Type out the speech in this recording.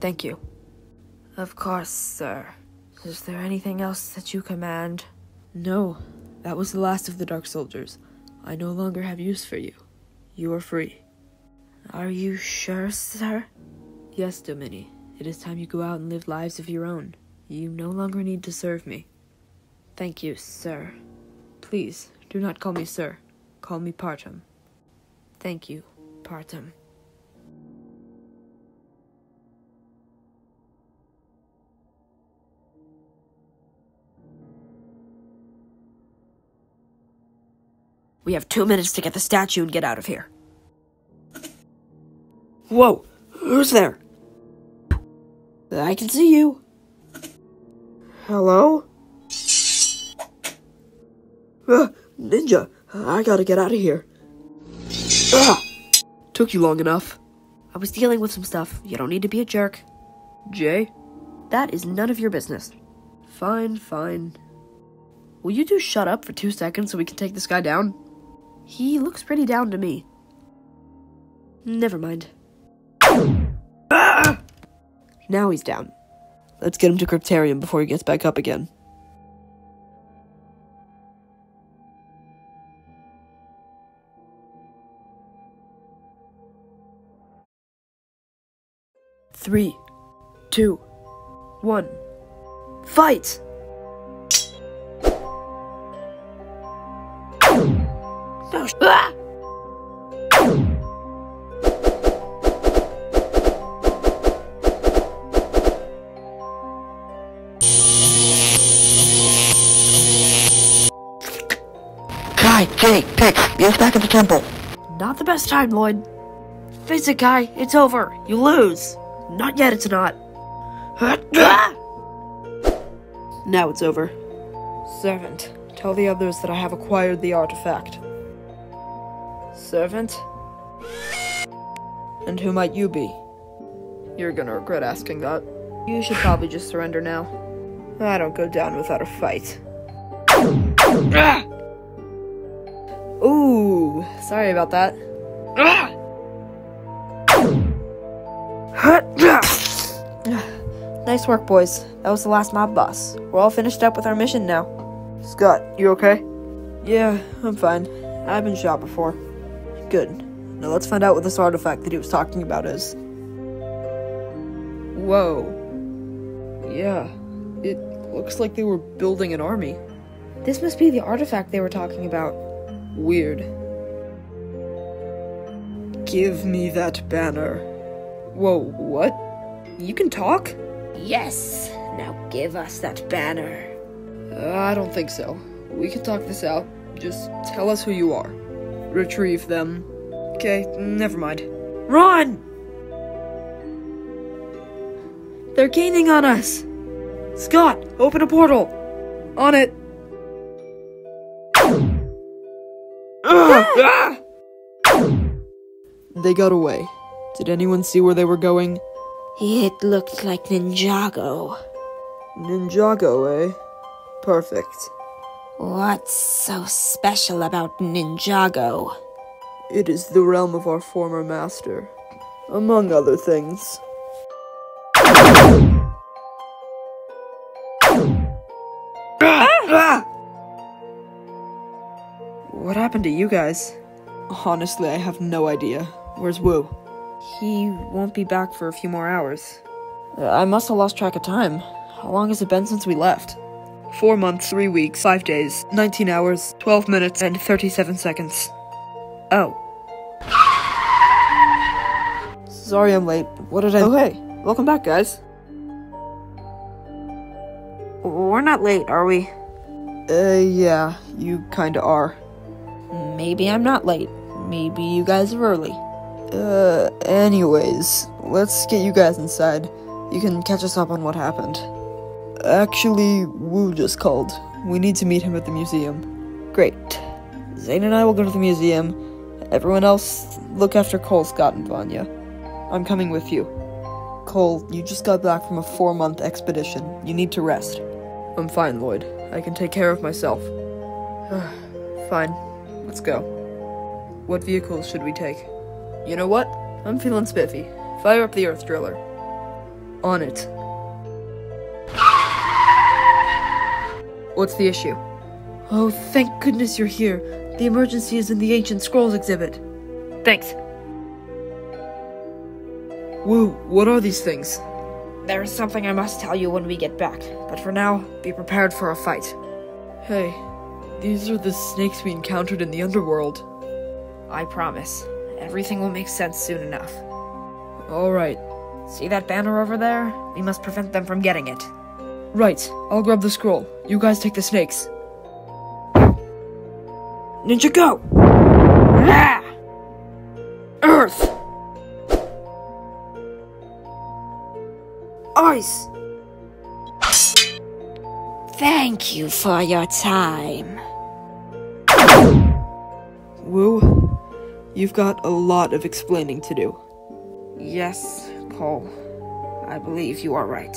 Thank you. Of course, sir. Is there anything else that you command? No, that was the last of the Dark Soldiers. I no longer have use for you. You are free. Are you sure, sir? Yes, Domini. It is time you go out and live lives of your own. You no longer need to serve me. Thank you, sir. Please, do not call me sir. Call me Partum. Thank you, Partum. We have two minutes to get the statue and get out of here. Whoa! Who's there? I can see you. Hello? Uh, ninja, I gotta get out of here. Ah! Took you long enough. I was dealing with some stuff. You don't need to be a jerk. Jay? That is none of your business. Fine, fine. Will you two shut up for two seconds so we can take this guy down? He looks pretty down to me. Never mind. Ah! Now he's down. Let's get him to Cryptarium before he gets back up again. Three, two, one, fight! Kai, Jake, Pix, get us back at the temple. Not the best time, Lloyd. Face it, guy. It's over. You lose. Not yet, it's not. Now it's over. Servant, tell the others that I have acquired the artifact. Servant? And who might you be? You're gonna regret asking that. You should probably just surrender now. I don't go down without a fight. Ooh, sorry about that. Nice work, boys. That was the last mob boss. We're all finished up with our mission now. Scott, you okay? Yeah, I'm fine. I've been shot before. Good. Now let's find out what this artifact that he was talking about is. Whoa. Yeah, it looks like they were building an army. This must be the artifact they were talking about. Weird. Give me that banner. Whoa, what? You can talk? Yes. Now give us that banner. Uh, I don't think so. We can talk this out. Just tell us who you are. Retrieve them. Okay, never mind. Run! They're gaining on us. Scott, open a portal. On it! Ah! They got away. Did anyone see where they were going? It looked like Ninjago. Ninjago, eh? Perfect. What's so special about Ninjago? It is the realm of our former master. Among other things. Happened to you guys? Honestly, I have no idea. Where's Wu? He won't be back for a few more hours. I must have lost track of time. How long has it been since we left? Four months, three weeks, five days, 19 hours, 12 minutes, and 37 seconds. Oh. Sorry I'm late. What did I- Oh hey, welcome back guys. We're not late, are we? Uh, yeah, you kinda are. Maybe I'm not late. Maybe you guys are early. Uh, anyways, let's get you guys inside. You can catch us up on what happened. Actually, Wu just called. We need to meet him at the museum. Great. Zane and I will go to the museum. Everyone else, look after Cole, Scott, and Vania. I'm coming with you. Cole, you just got back from a four month expedition. You need to rest. I'm fine, Lloyd. I can take care of myself. fine. Let's go. What vehicles should we take? You know what? I'm feeling spiffy. Fire up the earth driller. On it. What's the issue? Oh, thank goodness you're here. The emergency is in the Ancient Scrolls exhibit. Thanks. Wu, what are these things? There is something I must tell you when we get back, but for now, be prepared for a fight. Hey, these are the snakes we encountered in the underworld. I promise. Everything will make sense soon enough. Alright. See that banner over there? We must prevent them from getting it. Right, I'll grab the scroll. You guys take the snakes. Ninja go! Ah! Earth! Ice! Thank you for your time. Wu, you've got a lot of explaining to do. Yes, Cole. I believe you are right.